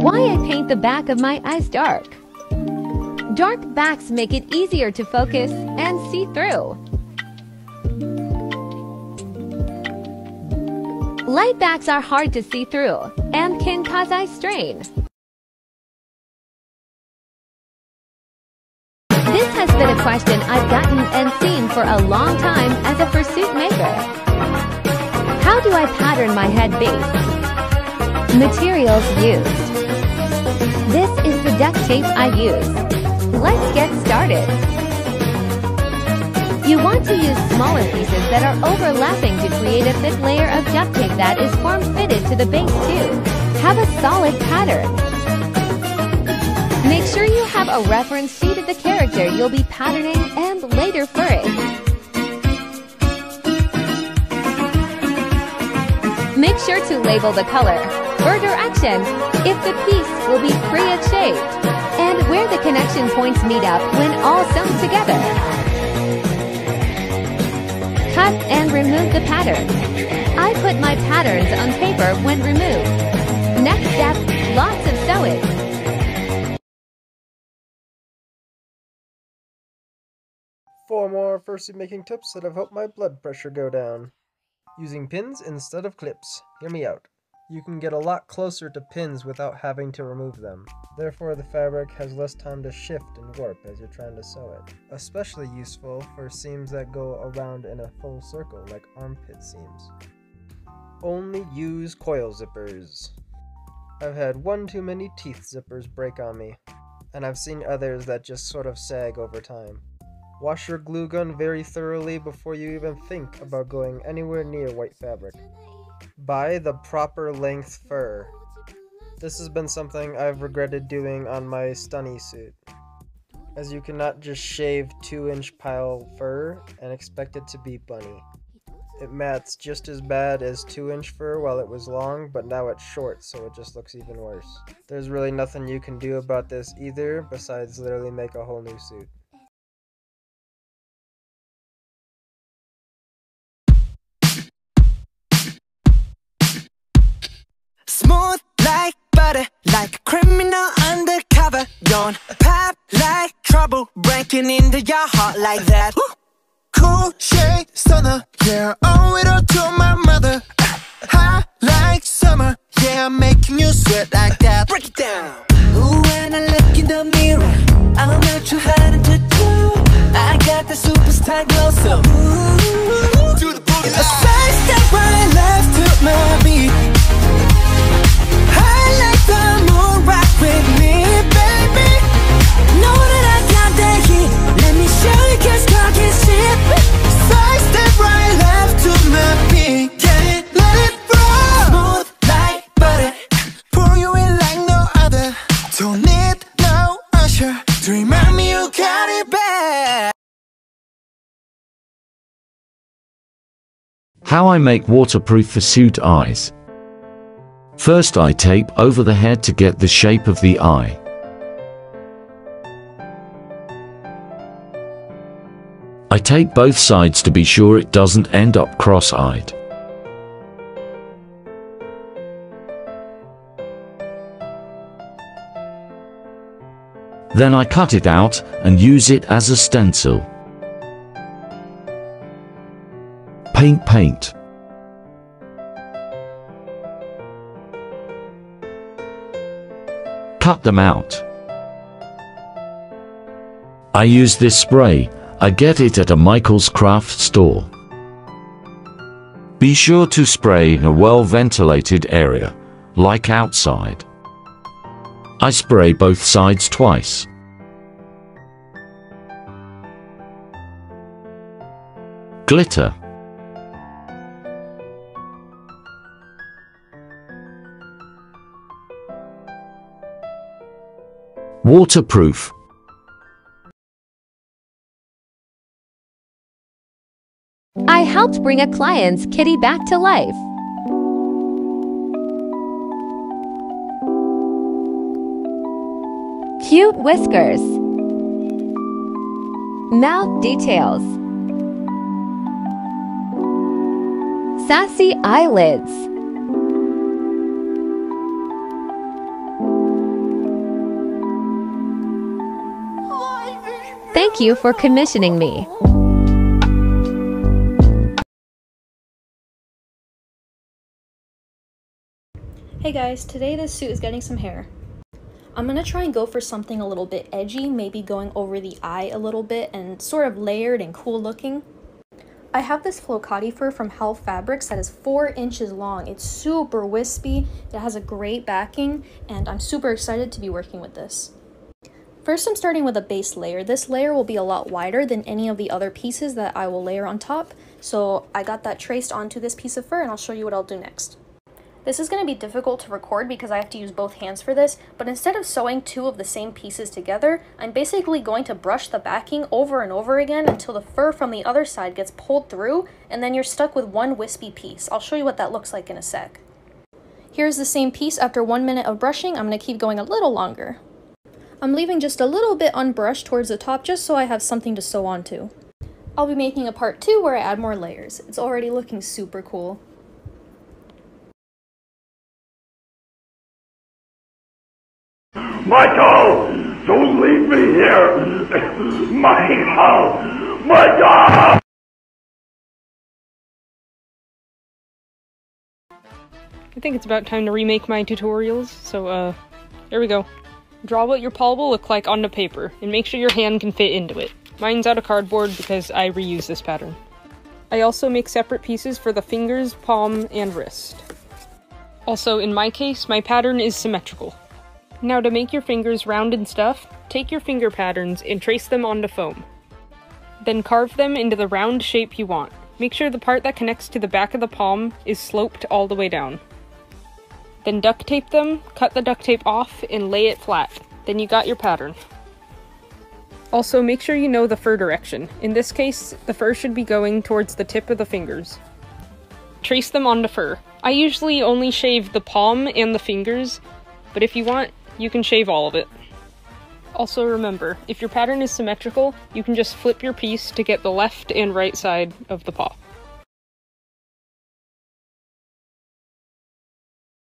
Why I paint the back of my eyes dark. Dark backs make it easier to focus and see through. Light backs are hard to see through and can cause eye strain. Has been a question I've gotten and seen for a long time as a fursuit maker. How do I pattern my head base? Materials used. This is the duct tape I use. Let's get started. You want to use smaller pieces that are overlapping to create a thick layer of duct tape that is form-fitted to the base too. Have a solid pattern. Make sure you have a reference sheet the character you'll be patterning and later furring. Make sure to label the color, fur direction, if the piece will be pre shaped, and where the connection points meet up when all sewn together. Cut and remove the pattern. I put my patterns on paper when removed. Four more fursuit making tips that have helped my blood pressure go down. Using pins instead of clips. Hear me out. You can get a lot closer to pins without having to remove them. Therefore, the fabric has less time to shift and warp as you're trying to sew it. Especially useful for seams that go around in a full circle, like armpit seams. Only use coil zippers. I've had one too many teeth zippers break on me, and I've seen others that just sort of sag over time. Wash your glue gun very thoroughly before you even think about going anywhere near white fabric. Buy the proper length fur. This has been something I've regretted doing on my stunny suit, as you cannot just shave 2 inch pile fur and expect it to be bunny. It mats just as bad as 2 inch fur while it was long, but now it's short, so it just looks even worse. There's really nothing you can do about this either, besides literally make a whole new suit. Like a criminal undercover. Don't pop like trouble, breaking into your heart like that. Cool shade stunner, yeah, owe it all to my mother. Hot like summer, yeah, I'm making you sweat like How I make waterproof fursuit eyes. First I tape over the head to get the shape of the eye. I tape both sides to be sure it doesn't end up cross-eyed. Then I cut it out and use it as a stencil. Paint paint. Cut them out. I use this spray, I get it at a Michael's craft store. Be sure to spray in a well ventilated area, like outside. I spray both sides twice. Glitter. Waterproof. I helped bring a client's kitty back to life. Cute whiskers. Mouth details. Sassy eyelids. Thank you for commissioning me. Hey guys, today this suit is getting some hair. I'm gonna try and go for something a little bit edgy, maybe going over the eye a little bit and sort of layered and cool looking. I have this Flocati fur from Howl Fabrics that is 4 inches long. It's super wispy, it has a great backing, and I'm super excited to be working with this. First I'm starting with a base layer. This layer will be a lot wider than any of the other pieces that I will layer on top, so I got that traced onto this piece of fur and I'll show you what I'll do next. This is going to be difficult to record because I have to use both hands for this, but instead of sewing two of the same pieces together, I'm basically going to brush the backing over and over again until the fur from the other side gets pulled through, and then you're stuck with one wispy piece. I'll show you what that looks like in a sec. Here's the same piece after one minute of brushing. I'm going to keep going a little longer. I'm leaving just a little bit unbrushed towards the top just so I have something to sew onto. I'll be making a part 2 where I add more layers. It's already looking super cool. Michael! Don't leave me here! Michael! Michael! I think it's about time to remake my tutorials, so uh, here we go. Draw what your paw will look like on the paper, and make sure your hand can fit into it. Mine's out of cardboard because I reuse this pattern. I also make separate pieces for the fingers, palm, and wrist. Also, in my case, my pattern is symmetrical. Now to make your fingers round and stuff, take your finger patterns and trace them onto foam. Then carve them into the round shape you want. Make sure the part that connects to the back of the palm is sloped all the way down. Then duct tape them, cut the duct tape off, and lay it flat. Then you got your pattern. Also, make sure you know the fur direction. In this case, the fur should be going towards the tip of the fingers. Trace them onto fur. I usually only shave the palm and the fingers, but if you want, you can shave all of it. Also remember, if your pattern is symmetrical, you can just flip your piece to get the left and right side of the paw.